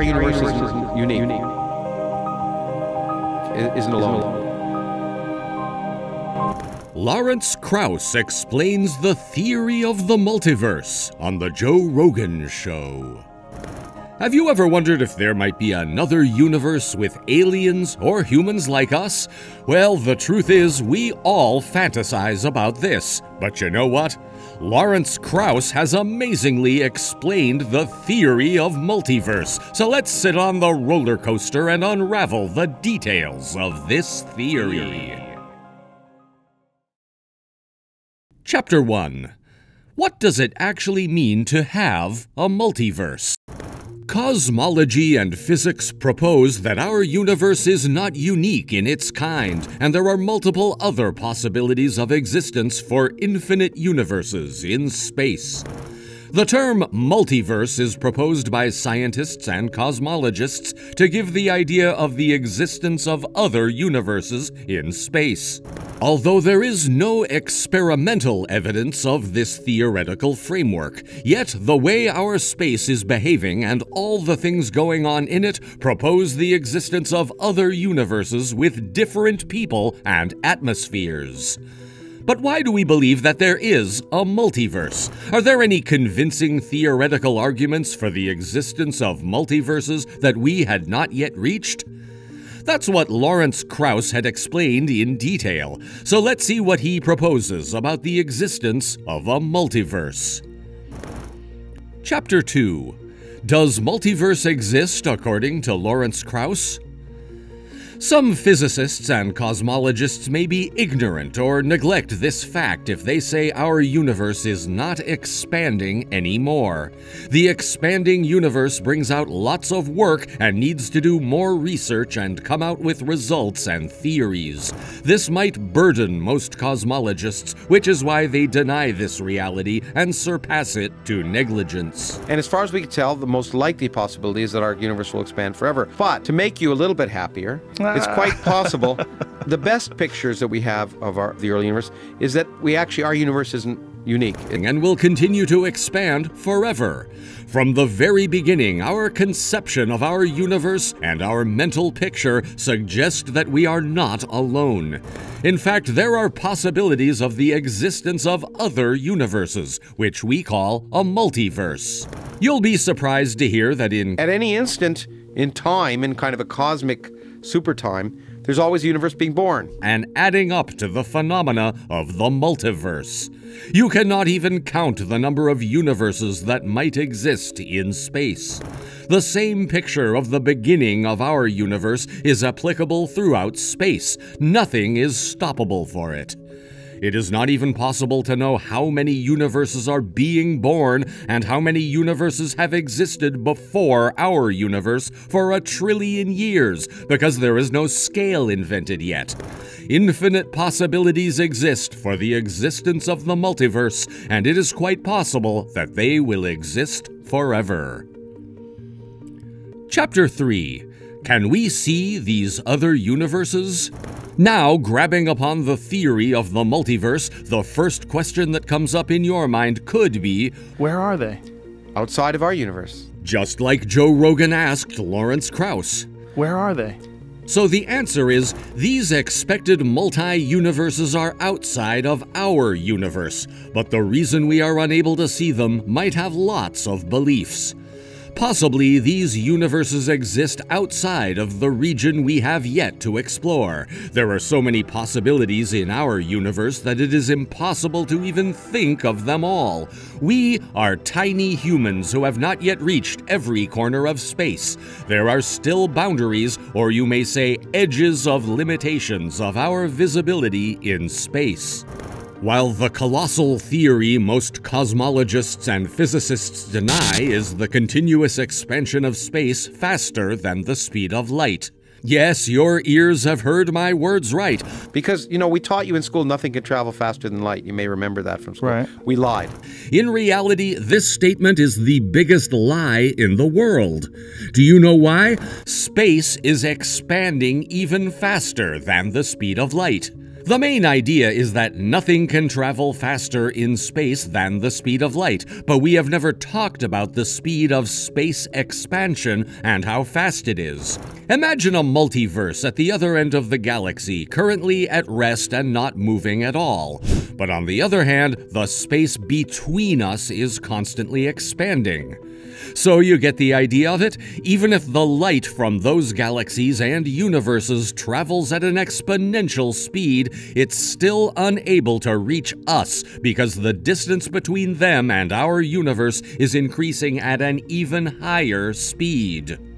our universe isn't unique. It isn't alone. Lawrence Krauss explains the theory of the multiverse on The Joe Rogan Show. Have you ever wondered if there might be another universe with aliens or humans like us? Well, the truth is, we all fantasize about this. But you know what? Lawrence Krauss has amazingly explained the theory of multiverse. So let's sit on the roller coaster and unravel the details of this theory. Chapter 1 What does it actually mean to have a multiverse? Cosmology and physics propose that our universe is not unique in its kind, and there are multiple other possibilities of existence for infinite universes in space. The term multiverse is proposed by scientists and cosmologists to give the idea of the existence of other universes in space. Although there is no experimental evidence of this theoretical framework, yet the way our space is behaving and all the things going on in it propose the existence of other universes with different people and atmospheres. But why do we believe that there is a multiverse? Are there any convincing theoretical arguments for the existence of multiverses that we had not yet reached? That's what Lawrence Krauss had explained in detail, so let's see what he proposes about the existence of a multiverse. Chapter 2 Does multiverse exist according to Lawrence Krauss? Some physicists and cosmologists may be ignorant or neglect this fact if they say our universe is not expanding anymore. The expanding universe brings out lots of work and needs to do more research and come out with results and theories. This might burden most cosmologists, which is why they deny this reality and surpass it to negligence. And as far as we can tell, the most likely possibility is that our universe will expand forever. But to make you a little bit happier, it's quite possible. the best pictures that we have of our the early universe is that we actually our universe isn't unique. And will continue to expand forever. From the very beginning, our conception of our universe and our mental picture suggest that we are not alone. In fact, there are possibilities of the existence of other universes, which we call a multiverse. You'll be surprised to hear that in at any instant in time, in kind of a cosmic super time, there's always a universe being born. and adding up to the phenomena of the multiverse. You cannot even count the number of universes that might exist in space. The same picture of the beginning of our universe is applicable throughout space. Nothing is stoppable for it. It is not even possible to know how many universes are being born and how many universes have existed before our universe for a trillion years because there is no scale invented yet. Infinite possibilities exist for the existence of the multiverse, and it is quite possible that they will exist forever. Chapter 3 Can we see these other universes? Now, grabbing upon the theory of the multiverse, the first question that comes up in your mind could be Where are they? Outside of our universe. just like Joe Rogan asked Lawrence Krauss. Where are they? So the answer is these expected multi universes are outside of our universe, but the reason we are unable to see them might have lots of beliefs. Possibly these universes exist outside of the region we have yet to explore. There are so many possibilities in our universe that it is impossible to even think of them all. We are tiny humans who have not yet reached every corner of space. There are still boundaries, or you may say edges of limitations of our visibility in space. While the colossal theory most cosmologists and physicists deny is the continuous expansion of space faster than the speed of light. Yes, your ears have heard my words right. Because, you know, we taught you in school nothing can travel faster than light. You may remember that from school. Right. We lied. In reality, this statement is the biggest lie in the world. Do you know why? Space is expanding even faster than the speed of light. The main idea is that nothing can travel faster in space than the speed of light, but we have never talked about the speed of space expansion and how fast it is. Imagine a multiverse at the other end of the galaxy, currently at rest and not moving at all. But on the other hand, the space between us is constantly expanding. So you get the idea of it? Even if the light from those galaxies and universes travels at an exponential speed, it's still unable to reach us because the distance between them and our universe is increasing at an even higher speed.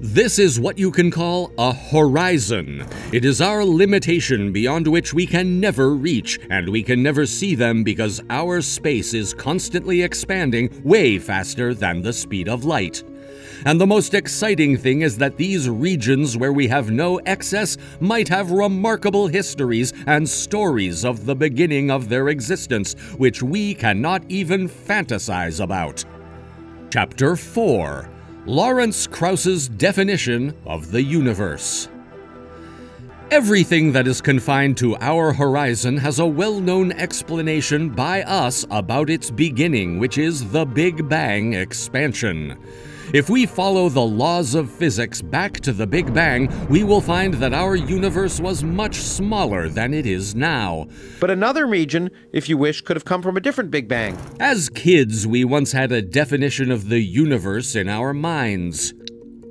This is what you can call a horizon. It is our limitation beyond which we can never reach, and we can never see them because our space is constantly expanding way faster than the speed of light. And the most exciting thing is that these regions where we have no excess might have remarkable histories and stories of the beginning of their existence, which we cannot even fantasize about. Chapter 4 Lawrence Krauss's definition of the universe. Everything that is confined to our horizon has a well known explanation by us about its beginning, which is the Big Bang expansion. If we follow the laws of physics back to the Big Bang, we will find that our universe was much smaller than it is now. But another region, if you wish, could have come from a different Big Bang. As kids, we once had a definition of the universe in our minds.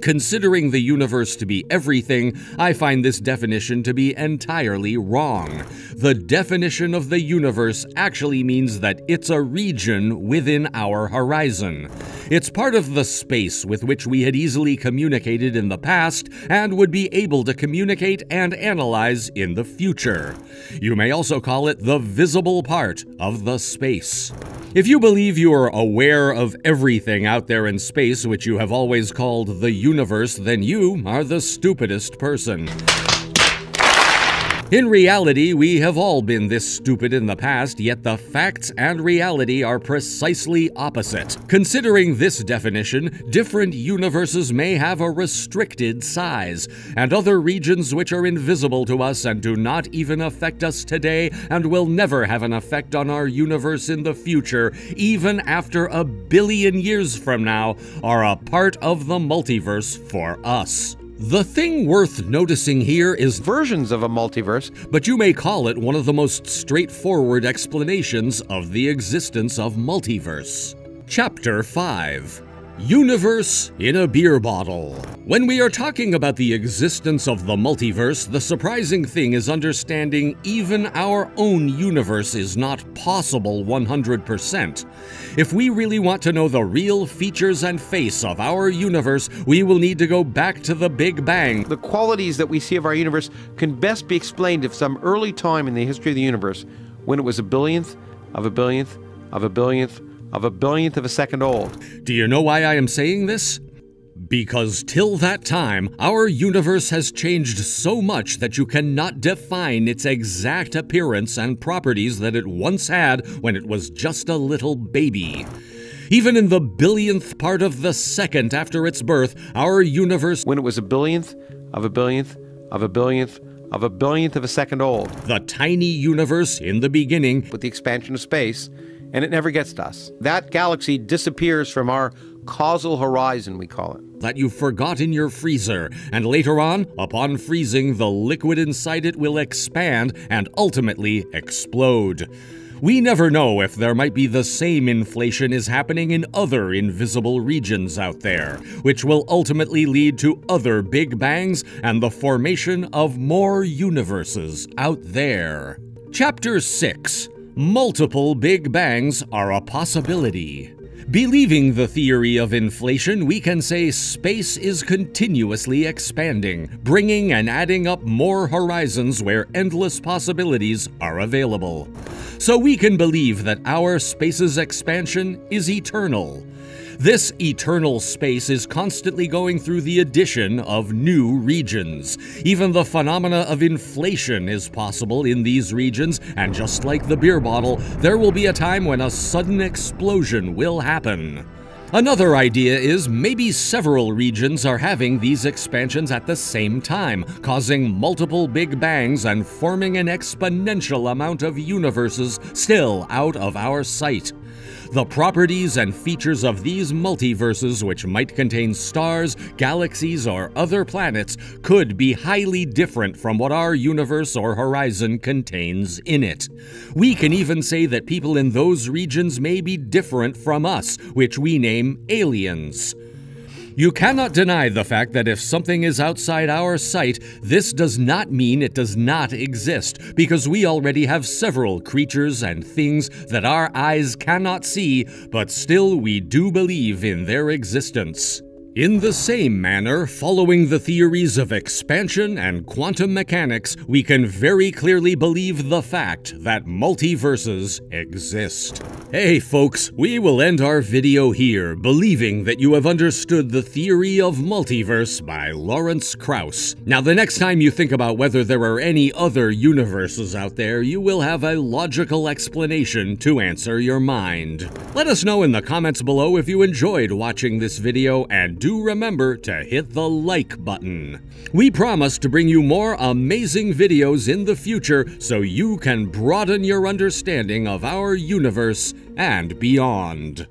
Considering the universe to be everything, I find this definition to be entirely wrong. The definition of the universe actually means that it's a region within our horizon. It's part of the space with which we had easily communicated in the past and would be able to communicate and analyze in the future. You may also call it the visible part of the space. If you believe you are aware of everything out there in space, which you have always called the universe, then you are the stupidest person. In reality, we have all been this stupid in the past, yet the facts and reality are precisely opposite. Considering this definition, different universes may have a restricted size, and other regions which are invisible to us and do not even affect us today and will never have an effect on our universe in the future, even after a billion years from now, are a part of the multiverse for us. The thing worth noticing here is Versions of a multiverse. but you may call it one of the most straightforward explanations of the existence of multiverse. Chapter 5 Universe in a Beer Bottle. When we are talking about the existence of the multiverse, the surprising thing is understanding even our own universe is not possible 100%. If we really want to know the real features and face of our universe, we will need to go back to the Big Bang, The qualities that we see of our universe can best be explained at some early time in the history of the universe when it was a billionth of a billionth of a billionth of a billionth of a second old. Do you know why I am saying this? Because till that time, our universe has changed so much that you cannot define its exact appearance and properties that it once had when it was just a little baby. Even in the billionth part of the second after its birth, our universe, When it was a billionth of a billionth of a billionth of a billionth of a second old the tiny universe in the beginning, with the expansion of space, and it never gets to us. That galaxy disappears from our causal horizon, we call it. that you forgot in your freezer, and later on, upon freezing, the liquid inside it will expand and ultimately explode. We never know if there might be the same inflation is happening in other invisible regions out there, which will ultimately lead to other Big Bangs and the formation of more universes out there. Chapter 6 Multiple Big Bangs are a possibility. Believing the theory of inflation, we can say space is continuously expanding, bringing and adding up more horizons where endless possibilities are available. So we can believe that our space's expansion is eternal. This eternal space is constantly going through the addition of new regions. Even the phenomena of inflation is possible in these regions, and just like the beer bottle, there will be a time when a sudden explosion will happen. Another idea is maybe several regions are having these expansions at the same time, causing multiple big bangs and forming an exponential amount of universes still out of our sight. The properties and features of these multiverses, which might contain stars, galaxies, or other planets, could be highly different from what our universe or horizon contains in it. We can even say that people in those regions may be different from us, which we name aliens. You cannot deny the fact that if something is outside our sight, this does not mean it does not exist, because we already have several creatures and things that our eyes cannot see, but still we do believe in their existence. In the same manner, following the theories of expansion and quantum mechanics, we can very clearly believe the fact that multiverses exist. Hey folks, we will end our video here, believing that you have understood the theory of multiverse by Lawrence Krauss. Now the next time you think about whether there are any other universes out there, you will have a logical explanation to answer your mind. Let us know in the comments below if you enjoyed watching this video and do remember to hit the like button. We promise to bring you more amazing videos in the future so you can broaden your understanding of our universe and beyond.